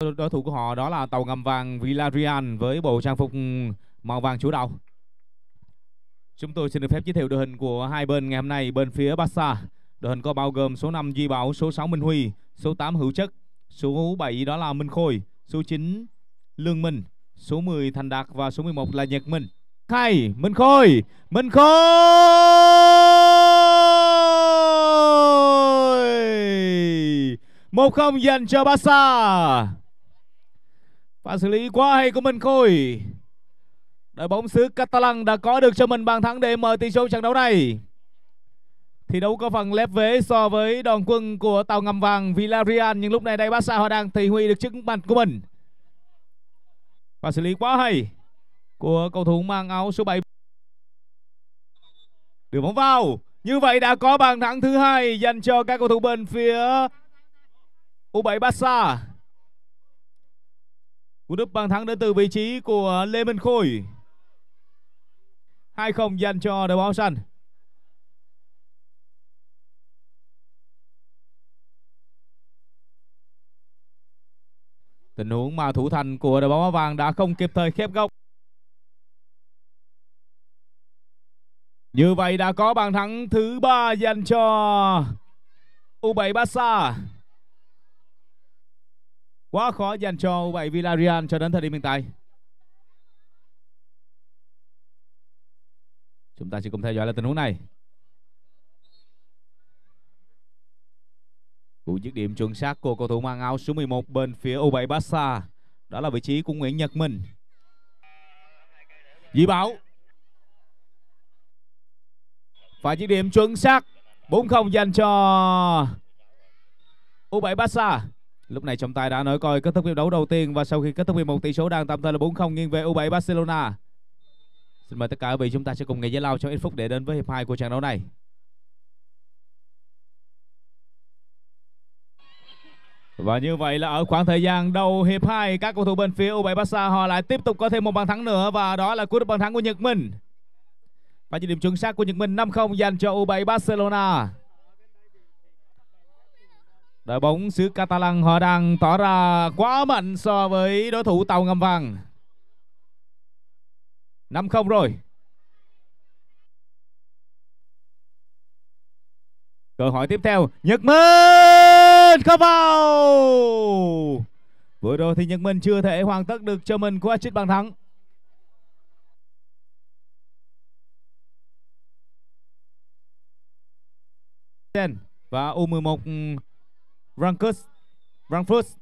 đối thủ của họ đó là tàu ngầm vàng Villarreal với bộ trang phục màu vàng chủ đạo. Chúng tôi xin được phép giới thiệu đội hình của hai bên ngày hôm nay. Bên phía Barca, đội hình có bao gồm số 5 Duy Bảo, số 6 Minh Huy, số 8 Hữu Chất, số 7 đó là Minh Khôi, số 9 Lương Minh, số 10 Thành Đạt và số 11 là Nhật Minh. Khai, Minh Khôi, Minh Khôi! một không dành cho Barca. Pha xử lý quá hay của Minh Khôi. Đội bóng xứ Catalan đã có được cho mình bàn thắng để mở tỷ số trận đấu này. Thi đấu có phần lép vế so với đoàn quân của tàu ngầm vàng Villarreal, nhưng lúc này đây Barca họ đang thị huy được chức mạnh của mình. Và xử lý quá hay của cầu thủ mang áo số 7. Đưa bóng vào. Như vậy đã có bàn thắng thứ hai dành cho các cầu thủ bên phía U7 Barca. Cú đúp bàn thắng đến từ vị trí của Lê Minh Khôi. 2-0 dành cho đội bóng xanh. Tình huống mà thủ thành của đội bóng áo vàng đã không kịp thời khép góc. Như vậy đã có bàn thắng thứ ba dành cho U7 Barca. Quá khó dành cho U7 Villarreal cho đến thời điểm hiện tại. Chúng ta sẽ cùng theo dõi là tình huống này. Cú dứt điểm chuẩn xác của cầu thủ mang áo số 11 bên phía U7 Barca. Đó là vị trí của Nguyễn Nhật Minh. Dĩ Bảo. Và dứt điểm chuẩn xác 4-0 dành cho U7 Barca. Lúc này trọng tài đã nói coi kết thúc hiệp đấu đầu tiên và sau khi kết thúc hiệp một, tỷ số đang tạm thời là 4-0 nghiêng về U7 Barcelona. Xin mời tất cả quý vị chúng ta sẽ cùng nghe giải lao trong ít phút để đến với hiệp 2 của trận đấu này. Và như vậy là ở khoảng thời gian đầu hiệp 2 các cầu thủ bên phía U7 Barca họ lại tiếp tục có thêm một bàn thắng nữa và đó là cú đúp bàn thắng của Nhật Minh. Và chỉ điểm chuẩn xác của Nhật Minh 5-0 dành cho U7 Barcelona. Đội bóng xứ Catalan họ đang tỏ ra quá mạnh so với đối thủ tàu ngầm vàng. 5-0 rồi. Cơ hội tiếp theo, Nhật Minh không vào. Vừa rồi thì Nhật Minh chưa thể hoàn tất được cho mình cú hat bàn thắng. và U11 Rankus Frankfurt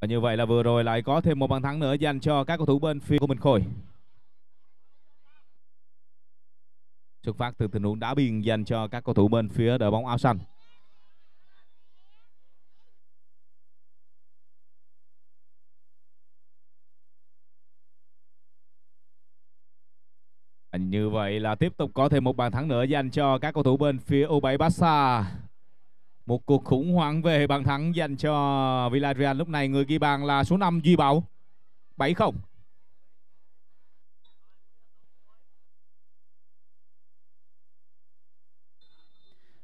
Và như vậy là vừa rồi lại có thêm một bàn thắng nữa dành cho các cầu thủ bên phía của mình Khôi. Xuất phát từ tình huống đá biên dành cho các cầu thủ bên phía đội bóng áo xanh. Như vậy là tiếp tục có thêm một bàn thắng nữa dành cho các cầu thủ bên phía U7 Barca. Một cuộc khủng hoảng về bàn thắng dành cho Villarreal lúc này người ghi bàn là số 5 Duy Bảo. 7-0.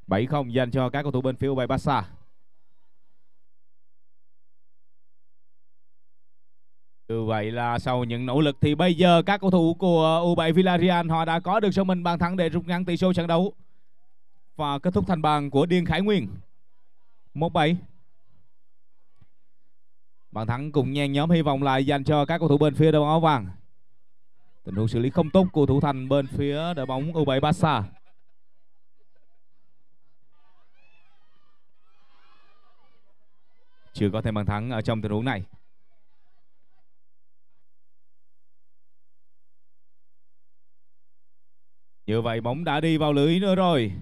Bảy không dành cho các cầu thủ bên phía U7 Barca. Như vậy là sau những nỗ lực thì bây giờ các cầu thủ của U7 Villarreal họ đã có được cho mình bàn thắng để rút ngắn tỷ số trận đấu. Và kết thúc thành bàn của Điền Khải Nguyên. 1-7. Bàn thắng cùng nhen nhóm hy vọng lại dành cho các cầu thủ bên phía đội bóng áo vàng. Tình huống xử lý không tốt của thủ thành bên phía đội bóng U7 Barca. Chưa có thêm bàn thắng ở trong tình huống này. Như vậy bóng đã đi vào lưới nữa rồi.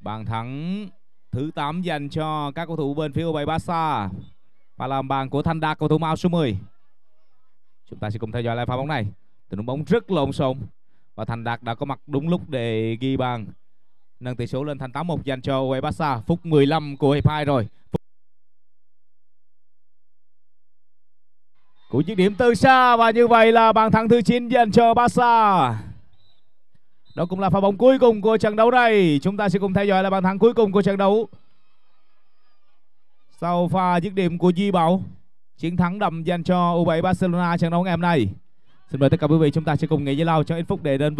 Bàn thắng thứ 8 dành cho các cầu thủ bên phía U7 Barca. Và làm bàn của Thanh Đạt, cầu thủ áo số 10. Chúng ta sẽ cùng theo dõi lại pha bóng này. Tình huống bóng rất lộn xộn và Thành Đạt đã có mặt đúng lúc để ghi bàn nâng tỷ số lên thành 8-1 dành cho U7 Barca phút 15 của hiệp 2 rồi. Của những điểm từ xa và như vậy là bàn thắng thứ 9 dành cho Barca. Đó cũng là pha bóng cuối cùng của trận đấu này. Chúng ta sẽ cùng theo dõi là bàn thắng cuối cùng của trận đấu. Sau pha dứt điểm của Di Bảo, chiến thắng đậm dành cho U7 Barcelona trận đấu ngày hôm nay. Xin mời tất cả quý vị chúng ta sẽ cùng nghỉ giải lao trong ít phút để đến với